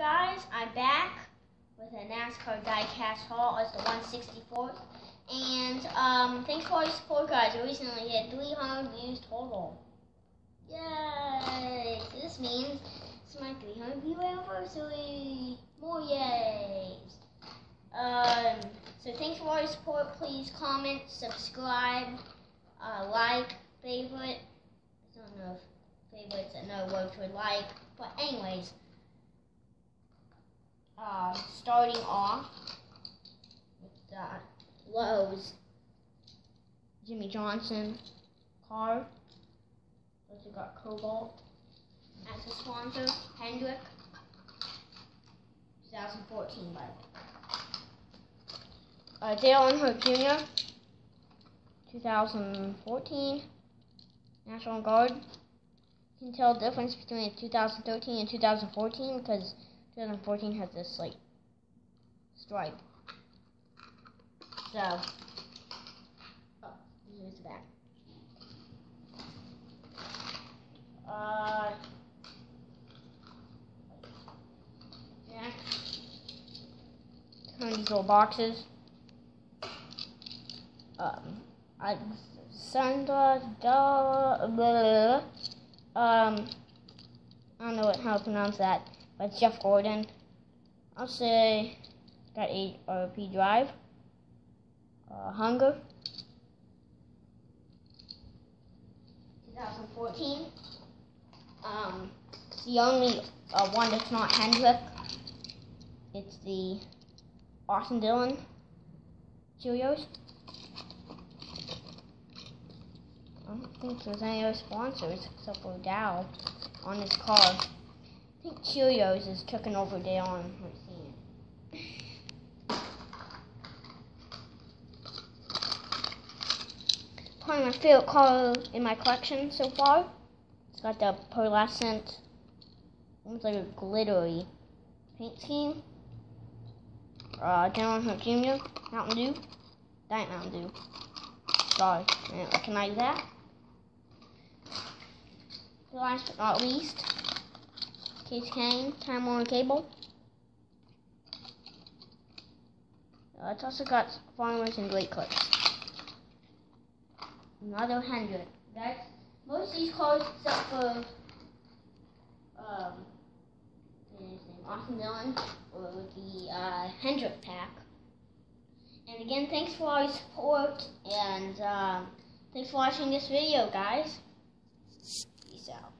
guys? I'm back with a NASCAR diecast haul. It's the 164th. And um, thanks for all your support, guys. We recently hit 300 views total. Yay! So this means it's my 300 view anniversary. More yays. Um, so thanks for all your support. Please comment, subscribe, uh, like, favorite. I don't know if favorites another word for like. But anyways, uh, starting off with the Lowe's Jimmie Johnson car. Also got Kobalt as a sponsor. Hendrick 2014 by the way. Uh, Dale Earnhardt Jr. 2014 National Guard. You can tell the difference between 2013 and 2014 because 2014 has this like stripe. So, oh, here's the back. Uh, yeah. Turn these little boxes. Um, I Sandra da blah, um I don't know what, how to pronounce that. That's Jeff Gordon. I'll say got AARP drive. Uh, Hunger. 2014. Um, the only uh, one that's not Hendrick. It's the Austin Dillon Cheerios. I don't think there's any other sponsors except for Dow on this car. I think Cheerios is taking over Dale on Probably my favorite car in my collection so far. It's got the pearlescent, almost like a glittery paint scheme. Uh, Dale Earnhardt Jr., Mountain Dew, Diet Mountain Dew. Sorry, I didn't recognize that. Last but not least, Kasey Kahne, Time Warner Cable. Uh, it's also got farmers and great clips. Another hundred. That's most of these cars except for um his name Austin Dillon or the uh, Hendrick pack. And again, thanks for all your support and um, thanks for watching this video, guys. Peace out.